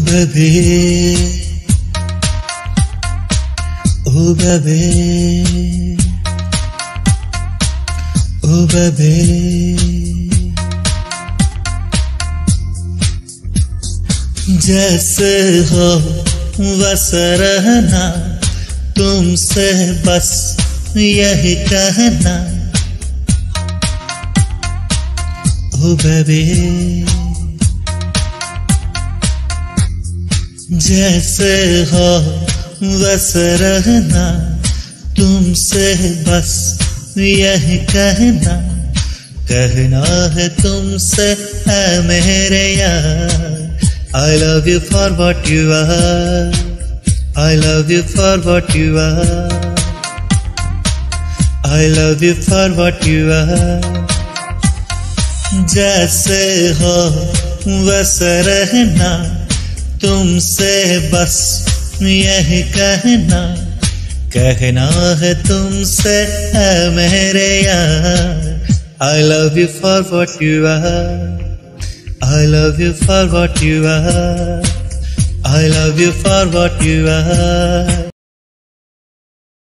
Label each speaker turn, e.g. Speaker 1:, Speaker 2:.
Speaker 1: Baby, oh baby. जैसे हो बस रहना तुमसे बस यही कहना ओ बेबी जैसे हो बस रहना तुमसे बस यही कहना कहना है तुमसे है मेरे यार I love you for what you are. I love you for what you are. I love you for what you are. जैसे हो बस रहना तुमसे बस यही कहना कहना है तुमसे है मेरे यार I love you for what you are. I love you for what you are. I love you for what you are.